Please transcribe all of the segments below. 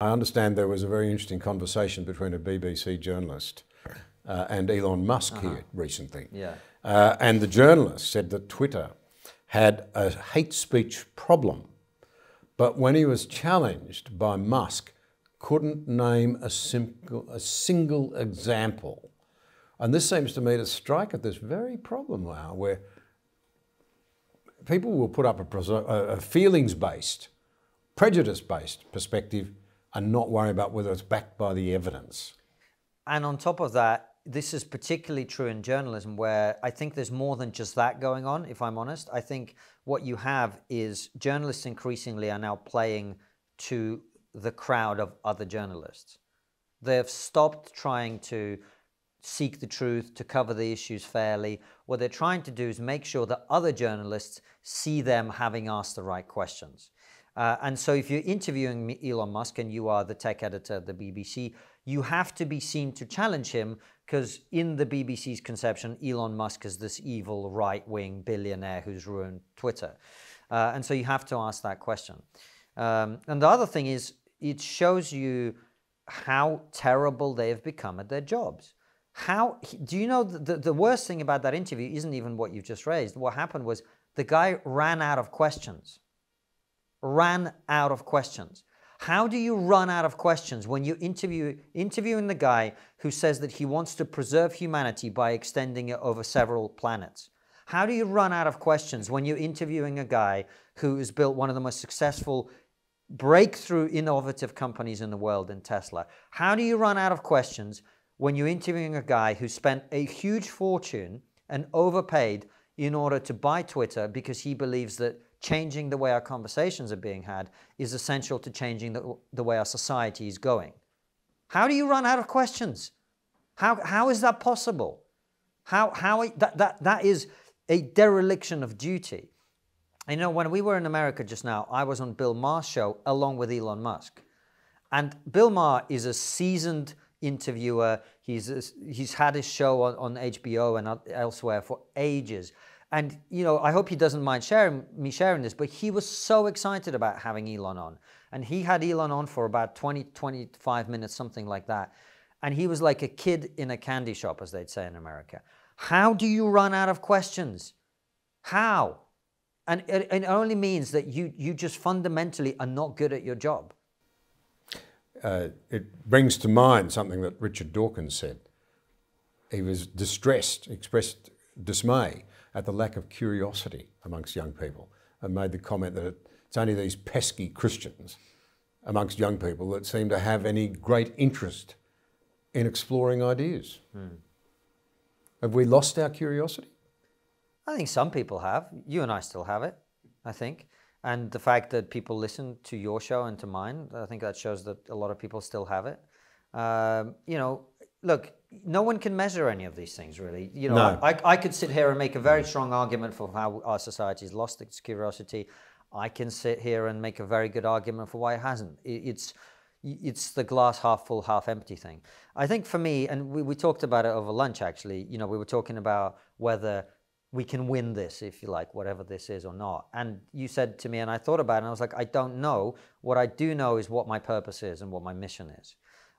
I understand there was a very interesting conversation between a BBC journalist uh, and Elon Musk uh -huh. here recently. Yeah. Uh, and the journalist said that Twitter had a hate speech problem, but when he was challenged by Musk, couldn't name a, simple, a single example. And this seems to me to strike at this very problem now, where people will put up a, a feelings-based, prejudice-based perspective and not worry about whether it's backed by the evidence. And on top of that, this is particularly true in journalism where I think there's more than just that going on, if I'm honest. I think what you have is journalists increasingly are now playing to the crowd of other journalists. They have stopped trying to seek the truth, to cover the issues fairly. What they're trying to do is make sure that other journalists see them having asked the right questions. Uh, and so if you're interviewing Elon Musk and you are the tech editor at the BBC, you have to be seen to challenge him because in the BBC's conception, Elon Musk is this evil right-wing billionaire who's ruined Twitter. Uh, and so you have to ask that question. Um, and the other thing is, it shows you how terrible they have become at their jobs. How do you know the, the worst thing about that interview isn't even what you've just raised. What happened was the guy ran out of questions ran out of questions. How do you run out of questions when you interview interviewing the guy who says that he wants to preserve humanity by extending it over several planets? How do you run out of questions when you're interviewing a guy who has built one of the most successful breakthrough innovative companies in the world in Tesla? How do you run out of questions when you're interviewing a guy who spent a huge fortune and overpaid in order to buy Twitter because he believes that changing the way our conversations are being had is essential to changing the, the way our society is going. How do you run out of questions? How, how is that possible? How, how, that, that, that is a dereliction of duty. You know, when we were in America just now, I was on Bill Maher's show along with Elon Musk. And Bill Maher is a seasoned interviewer. He's, he's had his show on, on HBO and elsewhere for ages. And you know, I hope he doesn't mind sharing me sharing this, but he was so excited about having Elon on. And he had Elon on for about 20, 25 minutes, something like that. And he was like a kid in a candy shop, as they'd say in America. How do you run out of questions? How? And it, it only means that you, you just fundamentally are not good at your job. Uh, it brings to mind something that Richard Dawkins said. He was distressed, expressed dismay at the lack of curiosity amongst young people and made the comment that it's only these pesky Christians amongst young people that seem to have any great interest in exploring ideas. Hmm. Have we lost our curiosity? I think some people have. You and I still have it, I think. And the fact that people listen to your show and to mine, I think that shows that a lot of people still have it. Um, you know, look, no one can measure any of these things, really. You know, no. I, I could sit here and make a very strong argument for how our society has lost its curiosity. I can sit here and make a very good argument for why it hasn't. It's it's the glass half full, half empty thing. I think for me, and we, we talked about it over lunch actually, you know, we were talking about whether we can win this, if you like, whatever this is or not. And you said to me, and I thought about it, and I was like, I don't know. What I do know is what my purpose is and what my mission is.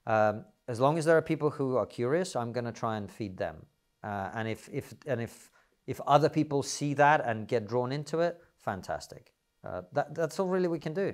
Um, as long as there are people who are curious, I'm going to try and feed them. Uh, and if, if, and if, if other people see that and get drawn into it, fantastic. Uh, that, that's all really we can do.